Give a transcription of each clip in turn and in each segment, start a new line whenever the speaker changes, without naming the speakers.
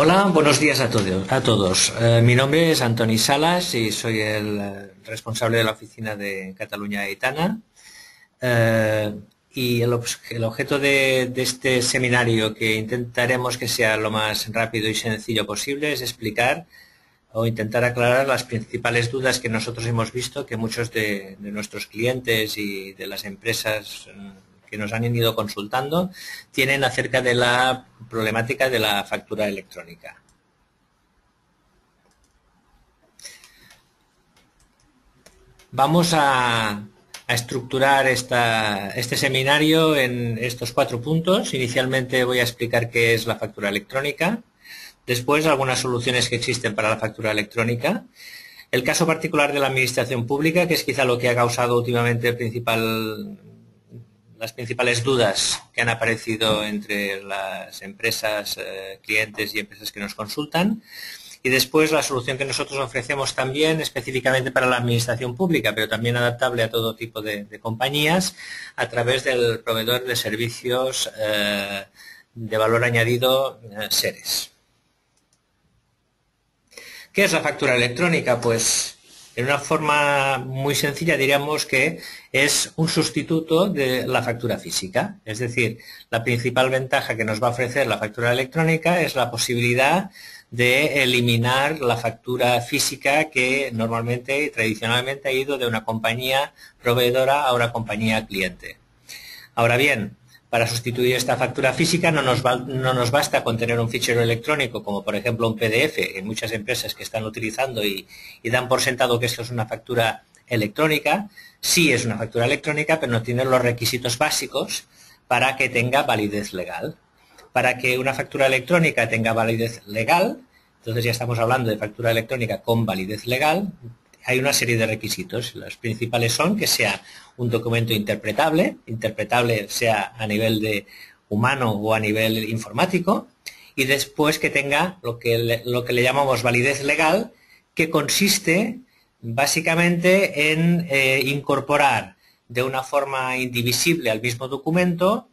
Hola, buenos días a todos. A todos. Eh, mi nombre es Antoni Salas y soy el eh, responsable de la oficina de Cataluña Aitana. Eh, y el, objeto de, este seminario, que intentaremos que sea lo más rápido y sencillo posible, es explicar o intentar aclarar las principales dudas que nosotros hemos visto que muchos de nuestros clientes y de las empresas que nos han ido consultando tienen acerca de la problemática de la factura electrónica. Vamos a, estructurar este seminario en estos cuatro puntos. Inicialmente voy a explicar qué es la factura electrónica, después algunas soluciones que existen para la factura electrónica, el caso particular de la administración pública, que es quizá lo que ha causado últimamente el principal las principales dudas que han aparecido entre las empresas, eh, clientes y empresas que nos consultan. Y después la solución que nosotros ofrecemos también específicamente para la administración pública, pero también adaptable a todo tipo de, compañías a través del proveedor de servicios eh, de valor añadido eh, SERES. ¿Qué es la factura electrónica? Pues en una forma muy sencilla diríamos que es un sustituto de la factura física. Es decir, la principal ventaja que nos va a ofrecer la factura electrónica es la posibilidad de eliminar la factura física que normalmente y tradicionalmente ha ido de una compañía proveedora a una compañía cliente. Ahora bien, para sustituir esta factura física no nos, no nos, basta con tener un fichero electrónico, como por ejemplo un PDF, en muchas empresas que están utilizando y, dan por sentado que esto es una factura electrónica. Sí es una factura electrónica, pero no tiene los requisitos básicos para que tenga validez legal. Para que una factura electrónica tenga validez legal, entonces ya estamos hablando de factura electrónica con validez legal, hay una serie de requisitos. Los principales son que sea un documento interpretable, interpretable sea a nivel de humano o a nivel informático, y después que tenga lo que le, lo que le llamamos validez legal, que consiste básicamente en eh, incorporar de una forma indivisible al mismo documento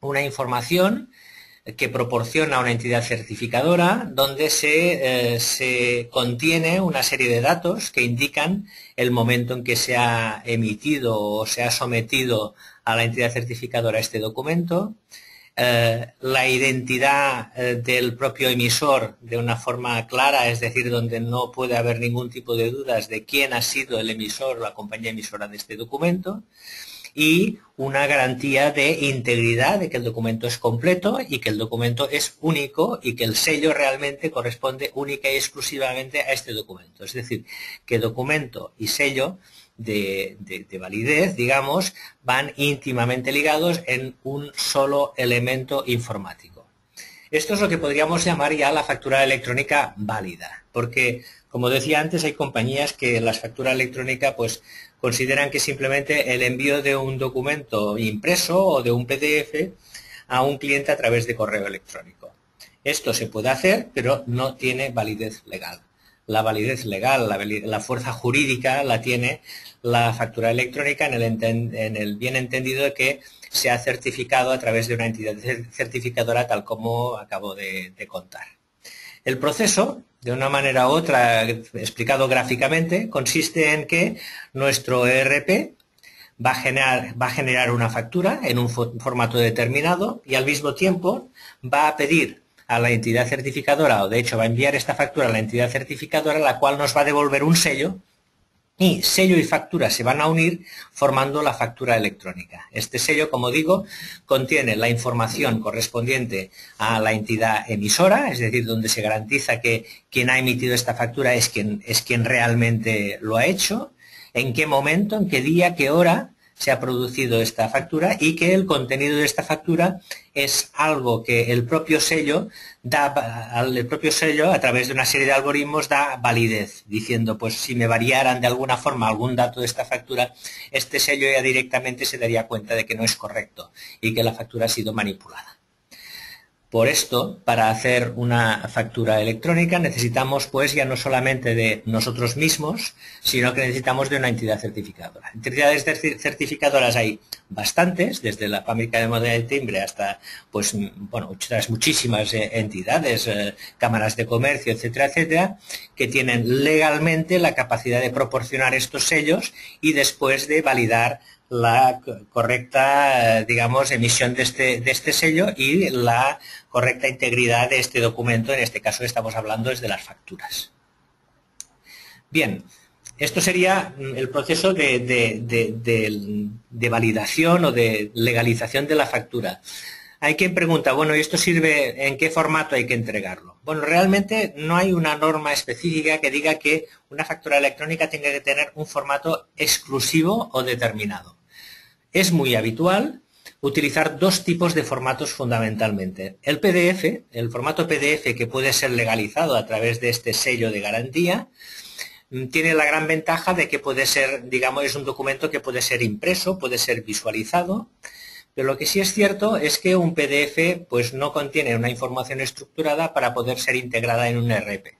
una información que proporciona una entidad certificadora donde eh, se, contiene una serie de datos que indican el momento en que se ha emitido o se ha sometido a la entidad certificadora este documento, eh, la identidad eh, del propio emisor de una forma clara, es decir, donde no puede haber ningún tipo de dudas de quién ha sido el emisor o la compañía emisora de este documento, y una garantía de integridad, de que el documento es completo y que el documento es único y que el sello realmente corresponde única y exclusivamente a este documento. Es decir, que documento y sello de, validez, digamos, van íntimamente ligados en un solo elemento informático. Esto es lo que podríamos llamar ya la factura electrónica válida, porque, como decía antes, hay compañías que la factura electrónica pues consideran que simplemente el envío de un documento impreso o de un PDF a un cliente a través de correo electrónico. Esto se puede hacer, pero no tiene validez legal. La validez legal, la, fuerza jurídica la tiene la factura electrónica en el, bien entendido de que se ha certificado a través de una entidad certificadora tal como acabo de contar. El proceso de una manera u otra, explicado gráficamente, consiste en que nuestro ERP va a, generar, va a generar una factura en un formato determinado y al mismo tiempo va a pedir a la entidad certificadora, o de hecho va a enviar esta factura a la entidad certificadora, la cual nos va a devolver un sello y sello y factura se van a unir formando la factura electrónica. Este sello, como digo, contiene la información correspondiente a la entidad emisora, es decir, donde se garantiza que quien ha emitido esta factura es quien, es quien realmente lo ha hecho, en qué momento, en qué día, qué hora, se ha producido esta factura y que el contenido de esta factura es algo que el propio sello da el propio sello a través de una serie de algoritmos da validez diciendo pues si me variaran de alguna forma algún dato de esta factura este sello ya directamente se daría cuenta de que no es correcto y que la factura ha sido manipulada Por esto, para hacer una factura electrónica necesitamos pues ya no solamente de nosotros mismos, sino que necesitamos de una entidad certificadora. Entidades certificadoras hay bastantes, desde la fábrica de moneda de timbre hasta pues bueno, muchísimas eh, entidades, eh, cámaras de comercio, etcétera, etcétera, que tienen legalmente la capacidad de proporcionar estos sellos y después de validar la correcta, digamos, emisión de este, de este sello y la correcta integridad de este documento, en este caso estamos hablando es de las facturas. Bien, esto sería el proceso de, de, validación o de legalización de la factura. Hay quien pregunta, bueno, ¿y esto sirve en qué formato hay que entregarlo? Bueno, realmente no hay una norma específica que diga que una factura electrónica tenga que tener un formato exclusivo o determinado. Es muy habitual utilizar dos tipos de formatos fundamentalmente. El PDF, el formato PDF que puede ser legalizado a través de este sello de garantía, mm, tiene la gran ventaja de que puede ser, digamos, es un documento que puede ser impreso, puede ser visualizado, pero lo que sí es cierto es que un PDF pues no contiene una información estructurada para poder ser integrada en un RP.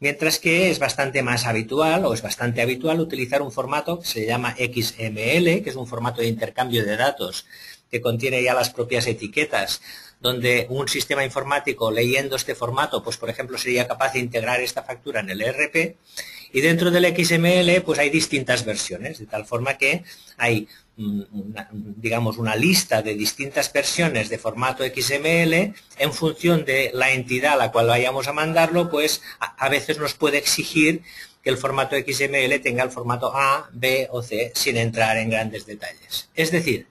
Mientras que es bastante más habitual o es bastante habitual utilizar un formato que se llama XML, que es un formato de intercambio de datos que contiene ya las propias etiquetas, donde un sistema informático leyendo este formato, pues por ejemplo sería capaz de integrar esta factura en el ERP y dentro del XML pues hay distintas versiones, de tal forma que hay digamos, una lista de distintas versiones de formato XML, en función de la entidad a la cual vayamos a mandarlo, pues a, veces nos puede exigir que el formato XML tenga el formato A, B o C, sin entrar en grandes detalles. Es decir,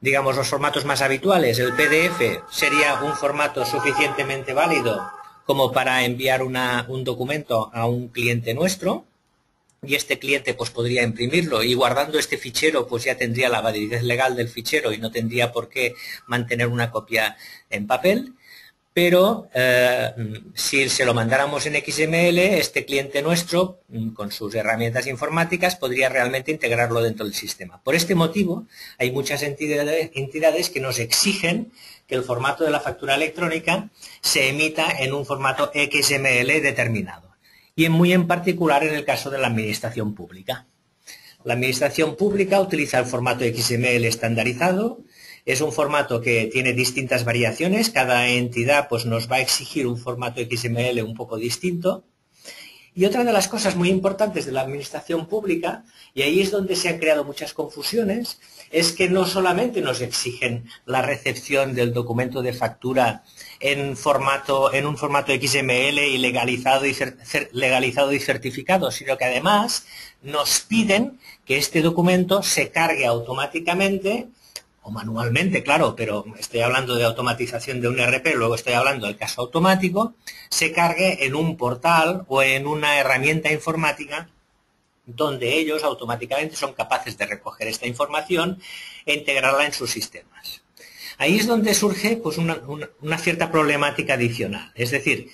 digamos, los formatos más habituales, el PDF sería un formato suficientemente válido como para enviar un documento a un cliente nuestro, y este cliente pues podría imprimirlo y guardando este fichero pues ya tendría la validez legal del fichero y no tendría por qué mantener una copia en papel pero eh, si se lo mandáramos en XML, este cliente nuestro, mm, con sus herramientas informáticas, podría realmente integrarlo dentro del sistema. Por este motivo, hay muchas entidades, entidades que nos exigen que el formato de la factura electrónica se emita en un formato XML determinado y muy en particular en el caso de la administración pública. La administración pública utiliza el formato XML estandarizado, es un formato que tiene distintas variaciones, cada entidad pues, nos va a exigir un formato XML un poco distinto. Y otra de las cosas muy importantes de la administración pública, y ahí es donde se han creado muchas confusiones, es que no solamente nos exigen la recepción del documento de factura en, formato, en un formato XML y legalizado y, legalizado y certificado, sino que además nos piden que este documento se cargue automáticamente o manualmente, claro, pero estoy hablando de automatización de un RP, luego estoy hablando del caso automático, se cargue en un portal o en una herramienta informática donde ellos automáticamente son capaces de recoger esta información e integrarla en sus sistemas. Ahí es donde surge pues, una, cierta problemática adicional. Es decir,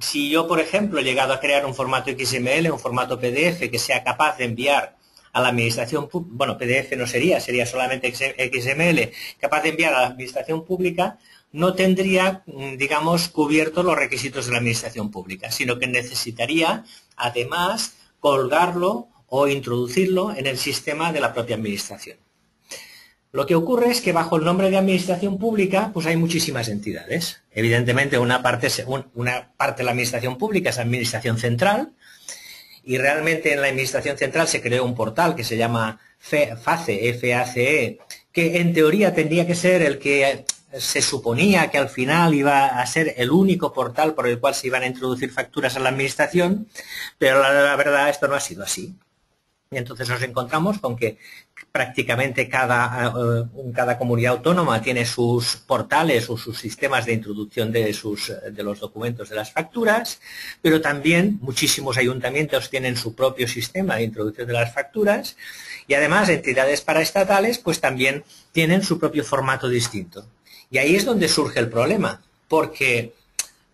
si yo, por ejemplo, he llegado a crear un formato XML, un formato PDF que sea capaz de enviar a la administración, bueno, PDF no sería, sería solamente XML, capaz de enviar a la administración pública, no tendría, mm, digamos, cubiertos los requisitos de la administración pública, sino que necesitaría, además, colgarlo o introducirlo en el sistema de la propia administración. Lo que ocurre es que bajo el nombre de administración pública, pues hay muchísimas entidades. Evidentemente, una parte, una parte de la administración pública es administración central, y realmente en la administración central se creó un portal que se llama FACE, FACE, que en teoría tendría que ser el que se suponía que al final iba a ser el único portal por el cual se iban a introducir facturas a la administración, pero la verdad esto no ha sido así. Y entonces nos encontramos con que prácticamente cada, eh, cada comunidad autónoma tiene sus portales o sus sistemas de introducción de, sus, de los documentos de las facturas, pero también muchísimos ayuntamientos tienen su propio sistema de introducción de las facturas y además entidades paraestatales pues también tienen su propio formato distinto. Y ahí es donde surge el problema, porque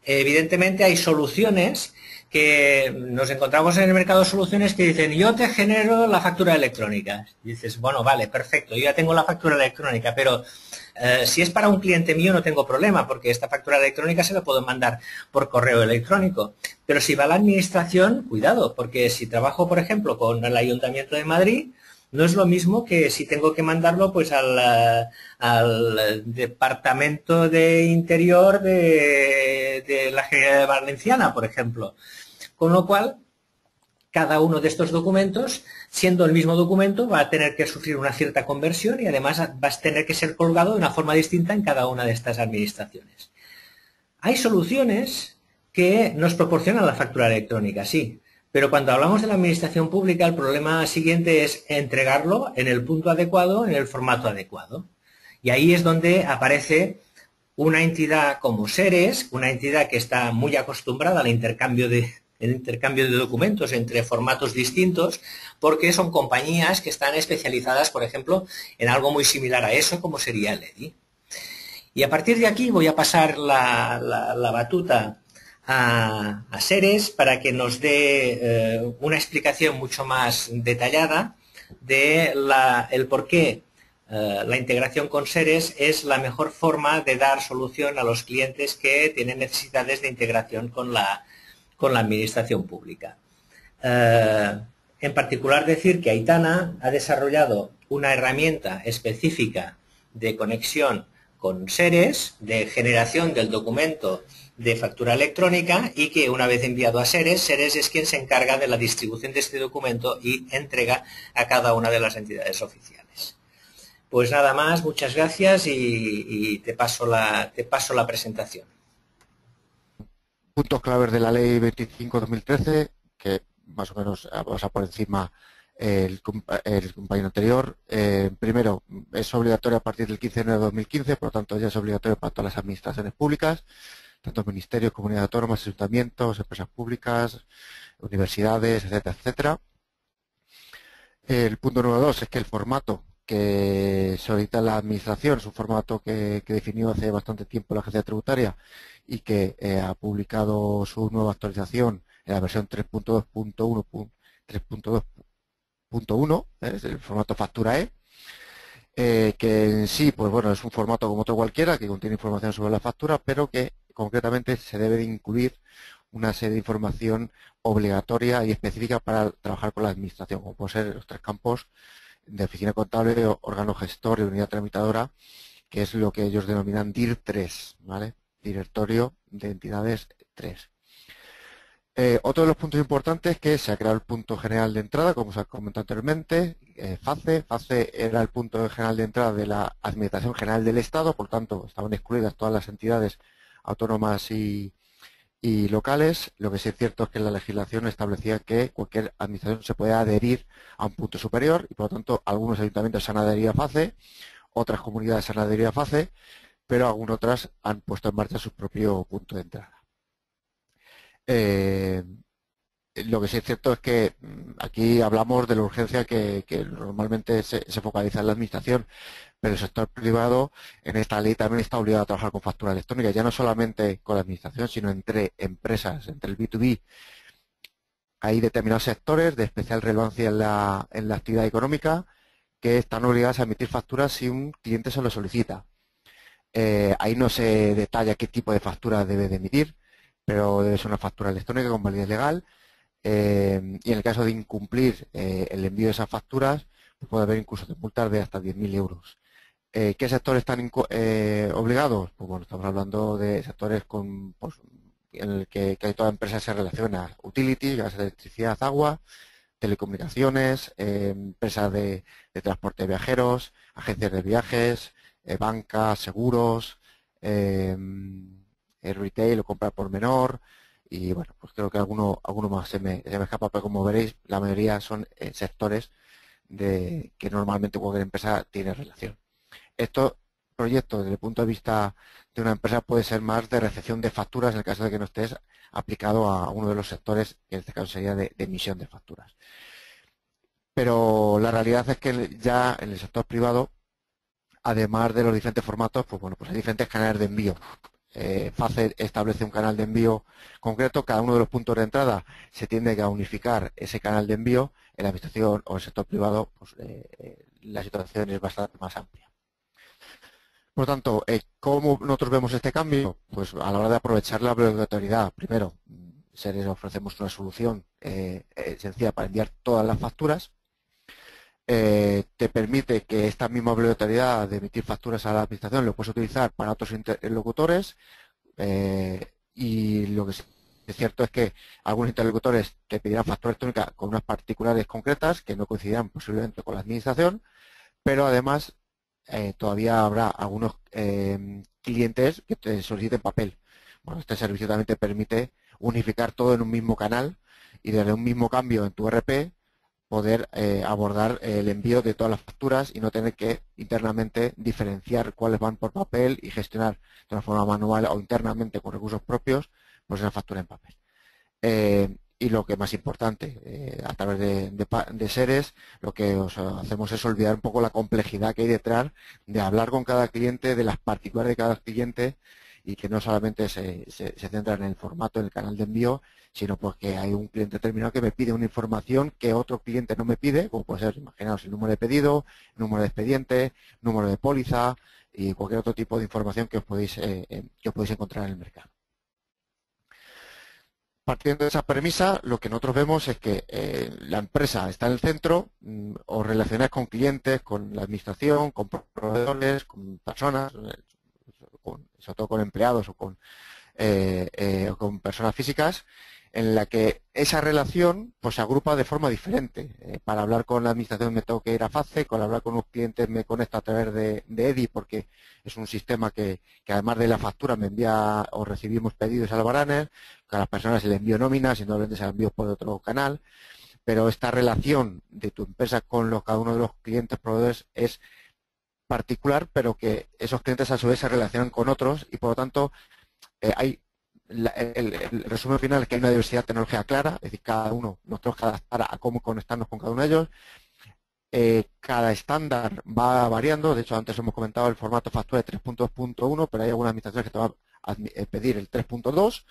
evidentemente hay soluciones que nos encontramos en el mercado de soluciones que dicen, yo te genero la factura electrónica. dices, bueno, vale, perfecto, yo ya tengo la factura electrónica, pero eh, si es para un cliente mío no tengo problema, porque esta factura electrónica se la puedo mandar por correo electrónico. Pero si va a la administración, cuidado, porque si trabajo, por ejemplo, con el Ayuntamiento de Madrid, no es lo mismo que si tengo que mandarlo pues al, al Departamento de Interior de, de la Generalidad Valenciana, por ejemplo. Con lo cual, cada uno de estos documentos, siendo el mismo documento, va a tener que sufrir una cierta conversión y además va a tener que ser colgado de una forma distinta en cada una de estas administraciones. Hay soluciones que nos proporcionan la factura electrónica, sí, pero cuando hablamos de la administración pública, el problema siguiente es entregarlo en el punto adecuado, en el formato adecuado. Y ahí es donde aparece una entidad como Seres, una entidad que está muy acostumbrada al intercambio de, el intercambio de documentos entre formatos distintos, porque son compañías que están especializadas, por ejemplo, en algo muy similar a eso, como sería el. Y a partir de aquí voy a pasar la, batuta a, Seres para que nos dé eh, una explicación mucho más detallada de el por qué eh, la integración con Seres es la mejor forma de dar solución a los clientes que tienen necesidades de integración con la, con la administración pública. Eh, en particular decir que Aitana ha desarrollado una herramienta específica de conexión con Seres, de generación del documento de factura electrónica y que una vez enviado a Seres, Seres es quien se encarga de la distribución de este documento y entrega a cada una de las entidades oficiales. Pues nada más, muchas gracias y, te, paso la, te paso la presentación
puntos claves de la ley 25-2013, que más o menos pasa por encima el, compañero anterior. Eh, primero, es obligatorio a partir del 15 de enero de 2015, por lo tanto ya es obligatorio para todas las administraciones públicas, tanto ministerios, comunidades autónomas, ayuntamientos, empresas públicas, universidades, etcétera, etcétera. El punto número dos es que el formato que solicita la administración es un formato que definió hace bastante tiempo la agencia tributaria y que eh, ha publicado su nueva actualización en la versión 3.2.1, ¿eh? es el formato factura E, eh, que en sí, pues bueno, es un formato como otro cualquiera, que contiene información sobre la factura, pero que concretamente se debe de incluir una serie de información obligatoria y específica para trabajar con la administración, como pueden ser los tres campos de oficina contable, órgano gestor y unidad tramitadora, que es lo que ellos denominan DIR 3, ¿vale? directorio de entidades 3. Eh, otro de los puntos importantes es que se ha creado el punto general de entrada, como se ha comentado anteriormente, eh, FACE. FACE era el punto general de entrada de la Administración General del Estado, por tanto, estaban excluidas todas las entidades autónomas y, locales. Lo que sí es cierto es que la legislación establecía que cualquier administración se puede adherir a un punto superior y, por lo tanto, algunos ayuntamientos se han adherido a FACE, otras comunidades se han adherido a FACE pero algunas otras han puesto en marcha su propio punto de entrada. Eh, lo que sí es cierto es que mm, aquí hablamos de la urgencia que, normalmente se, focaliza en la administración, pero el sector privado en esta ley también está obligado a trabajar con factura electrónica, ya no solamente con la administración, sino entre empresas, entre el B2B. Hay determinados sectores de especial relevancia en la, en la actividad económica que están obligados a emitir facturas si un cliente se lo solicita. Eh, ahí no se detalla qué tipo de factura debe de emitir, pero debe ser una factura electrónica con validez legal. Eh, y en el caso de incumplir eh, el envío de esas facturas, pues puede haber incluso de multas de hasta 10.000 euros. ¿Qué sectores están obligados? Pues bueno, estamos hablando de sectores con, pues, en el que, que, toda empresa se relaciona. Utilities, gas, electricidad, agua, telecomunicaciones, empresas de, de transporte de viajeros, agencias de viajes, eh, banca, seguros, em, retail o compra por menor y bueno, pues creo que alguno, alguno más se me, se me escapa, pero como veréis, la mayoría son eh, sectores de que normalmente cualquier empresa tiene relación. Estos proyectos desde el punto de vista de una empresa puede ser más de recepción de facturas en el caso de que no estés aplicado a uno de los sectores, que en este caso sería de emisión de facturas. Pero la realidad es que ya en el sector privado además de los diferentes formatos, pues bueno, pues hay diferentes canales de envío. Eh, establece un canal de envío concreto, cada uno de los puntos de entrada se tiende a unificar ese canal de envío, en la administración o el sector privado pues, eh, eh, la situación es bastante más amplia. Por lo tanto, ¿cómo nosotros vemos este cambio? Pues a la hora de aprovechar la obligatoriedad, primero, Seres ofrecemos una solución sencilla para enviar todas las facturas, te permite que esta misma obligatoriedad de emitir facturas a la administración lo puedes utilizar para otros interlocutores eh, y lo que es cierto es que algunos interlocutores te pedirán factura electrónica con unas particulares concretas que no coincidirán posiblemente con la administración, pero además eh, todavía habrá algunos eh, clientes que te soliciten papel. Bueno, este servicio también te permite unificar todo en un mismo canal y desde un mismo cambio en tu RP poder eh, abordar el envío de todas las facturas y no tener que internamente diferenciar cuáles van por papel y gestionar de una forma manual o internamente con recursos propios pues una factura en papel. Eh, y lo que más importante, eh, a través de, seres, lo que os hacemos es olvidar un poco la complejidad que hay detrás de hablar con cada cliente, de las particulares de cada cliente y que no solamente se, se, centra en el formato del canal de envío, sino porque hay un cliente determinado que me pide una información que otro cliente no me pide, como puede ser, imaginaos, el número de pedido, número de expediente, número de póliza y cualquier otro tipo de información que os podéis, eh, eh, que podéis encontrar en el mercado. Partiendo de esa premisa, lo que nosotros vemos es que eh, la empresa está en el centro, mm, os relacionáis con clientes, con la administración, con proveedores, con personas, sobre todo con empleados o con, o con personas físicas, en la que esa relación pues se agrupa de forma diferente. Eh, para hablar con la administración me tengo que ir a FACE, para hablar con los clientes me conecto a través de, EDI porque es un sistema que, además de la factura me envía o recibimos pedidos al Baraner, que a las personas se les envío nóminas y no se les envío por otro canal, pero esta relación de tu empresa con cada uno de los clientes proveedores es particular, pero que esos clientes a su vez se relacionan con otros y por lo tanto eh, hay el, resumen final es que hay una diversidad de tecnología clara, es decir, cada uno, nosotros cada adaptar a cómo conectarnos con cada uno de ellos. Eh, cada estándar va variando, de hecho antes hemos comentado el formato factura de 3.2.1, pero hay algunas administraciones que te van a eh, pedir el 3.2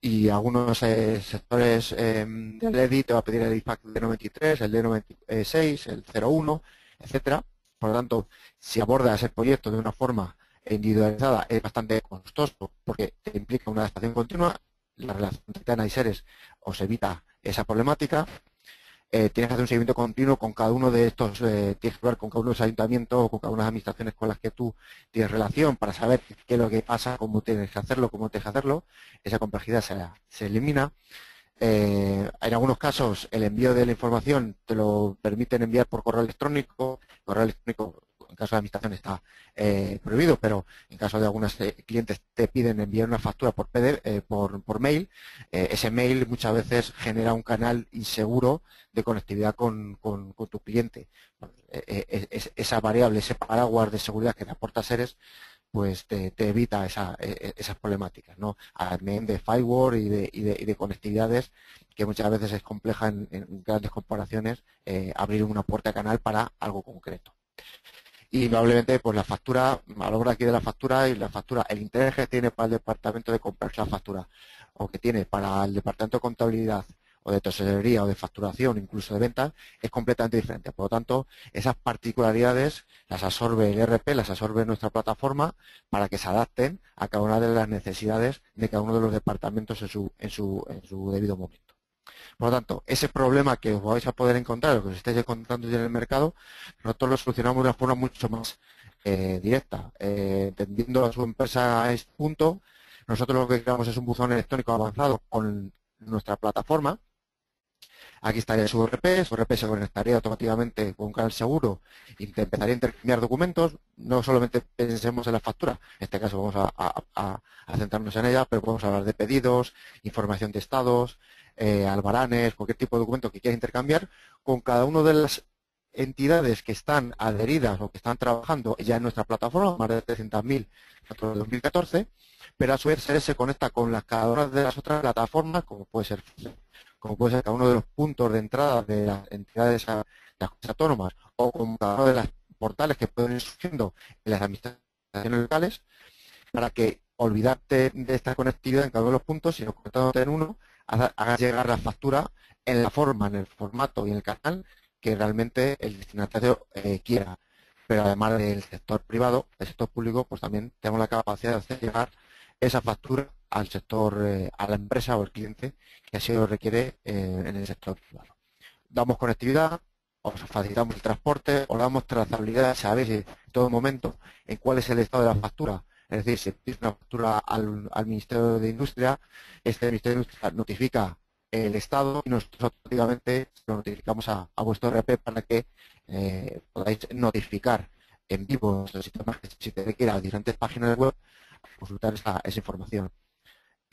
y algunos eh, sectores del EDI te va a pedir el IFAC de 93, el D96, el 01, etcétera. Por lo tanto, si abordas el proyecto de una forma individualizada es bastante costoso porque te implica una adaptación continua, la relación entre ANA y seres os evita esa problemática. Eh, tienes que hacer un seguimiento continuo con cada uno de estos, eh, tienes que hablar con cada uno de los ayuntamientos o con cada una de las administraciones con las que tú tienes relación para saber qué es lo que pasa, cómo tienes que hacerlo, cómo tienes que hacerlo. Esa complejidad se elimina. Eh, en algunos casos el envío de la información te lo permiten enviar por correo electrónico. correo electrónico en caso de administración está eh, prohibido, pero en caso de algunos eh, clientes te piden enviar una factura por, eh, por, mail, ese mail muchas veces genera un canal inseguro de conectividad con, tu cliente. esa variable, ese paraguas de seguridad que te aporta Seres, pues te, evita esas problemáticas, ¿no? Además de firewall y de, conectividades que muchas veces es compleja en, grandes corporaciones abrir una puerta de canal para algo concreto y probablemente pues la factura, hora aquí de la factura y la factura, el interés que tiene para el departamento de comprar la factura o que tiene para el departamento de contabilidad o de tesorería o de facturación, incluso de ventas, es completamente diferente. Por lo tanto, esas particularidades las absorbe el ERP, las absorbe nuestra plataforma para que se adapten a cada una de las necesidades de cada uno de los departamentos en su, en su, en su debido momento. Por lo tanto, ese problema que os vais a poder encontrar, o que os estáis encontrando en el mercado, nosotros lo solucionamos de una forma mucho más eh, directa. Eh, entendiendo a su empresa a este punto, nosotros lo que creamos es un buzón electrónico avanzado con nuestra plataforma. Aquí estaría su RP, su RP se conectaría automáticamente con un canal seguro y empezaría a intercambiar documentos. No solamente pensemos en la factura, en este caso vamos a, centrarnos en ella, pero podemos hablar de pedidos, información de estados, eh, albaranes, cualquier tipo de documento que quiera intercambiar, con cada una de las entidades que están adheridas o que están trabajando ya en nuestra plataforma, más de 300.000 en 2014, pero a su vez se conecta con las cada una de las otras plataformas, como puede ser como puede ser cada uno de los puntos de entrada de las entidades autónomas o con cada uno de los portales que pueden ir surgiendo en las administraciones locales, para que olvidarte de esta conectividad en cada uno de los puntos, sino conectándote en uno, hagas llegar la factura en la forma, en el formato y en el canal que realmente el destinatario eh, quiera. Pero además del sector privado, el sector público, pues también tenemos la capacidad de hacer llegar esa factura al sector, eh, a la empresa o el cliente que así lo requiere eh, en el sector privado. Damos conectividad, os facilitamos el transporte, os damos trazabilidad, sabéis en todo momento en cuál es el estado de la factura. Es decir, si pides una factura al, Ministerio de Industria, este Ministerio de Industria notifica el estado y nosotros automáticamente lo notificamos a, vuestro RP para que eh, podáis notificar en vivo nuestro sistema si que ir a diferentes páginas web consultar esa, información.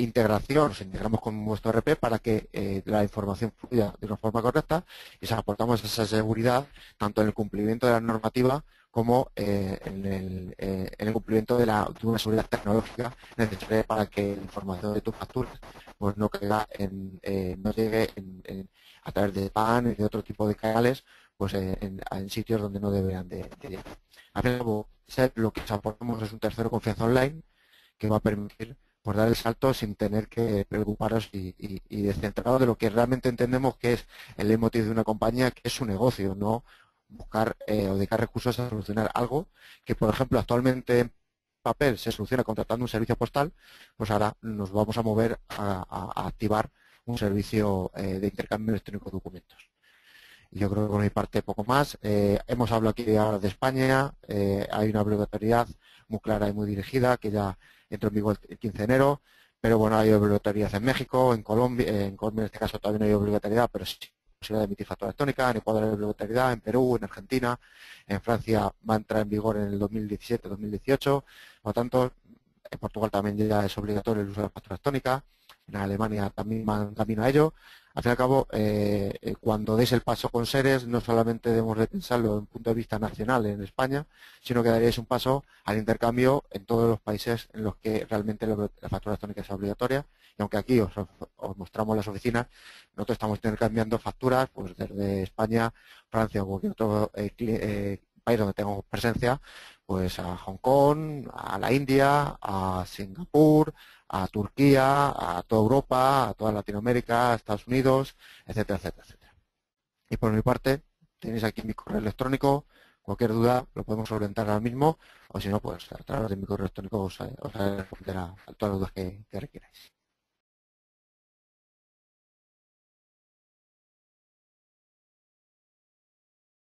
Integración, nos integramos con vuestro RP para que eh, la información fluya de una forma correcta y se aportamos esa seguridad tanto en el cumplimiento de la normativa como eh, en, el, cumplimiento de, la, una seguridad tecnológica necesaria para que la información de tus facturas pues no caiga en, no llegue a través de PAN y de otro tipo de canales pues en, sitios donde no deberían de, llegar. Al lo que aportamos es un tercero confianza online que va a permitir pues, dar el salto sin tener que preocuparos y, y, de lo que realmente entendemos que es el emotivo de una compañía, que es su negocio, no buscar eh, o dedicar recursos a solucionar algo que, por ejemplo, actualmente en papel se soluciona contratando un servicio postal, pues ahora nos vamos a mover a, activar un servicio eh, de intercambio electrónico de documentos. Yo creo que por mi parte poco más. Eh, hemos hablado aquí ahora de España, hay una obligatoriedad muy clara y muy dirigida que ya entró en vigor el 15 de enero, pero bueno, hay obligatoriedad en México, en Colombia, en Colombia en este caso todavía no hay obligatoriedad, pero sí posibilidad de emitir factura electrónica, en Ecuador hay obligatoriedad, en Perú, en Argentina, en Francia va a entrar en vigor en el 2017-2018, por lo tanto, en Portugal también ya es obligatorio el uso de la factura electrónica, en Alemania también van camino a ello. Al fin y al cabo, eh, eh, cuando deis el paso con seres, no solamente debemos de pensarlo un punto de vista nacional en España, sino que daríais un paso al intercambio en todos los países en los que realmente la factura electrónica es obligatoria. Y aunque aquí os, mostramos las oficinas, nosotros estamos intercambiando facturas pues desde España, Francia o cualquier otro eh, país donde tengamos presencia, pues a Hong Kong, a la India, a Singapur, a Turquía, a toda Europa, a toda Latinoamérica, a Estados Unidos, etcétera, etcétera, etcétera. Y por mi parte, tenéis aquí mi correo electrónico, cualquier duda lo podemos solventar ahora mismo, o si no, pues a través de mi correo electrónico os, os a, todas las dudas que, que requieráis.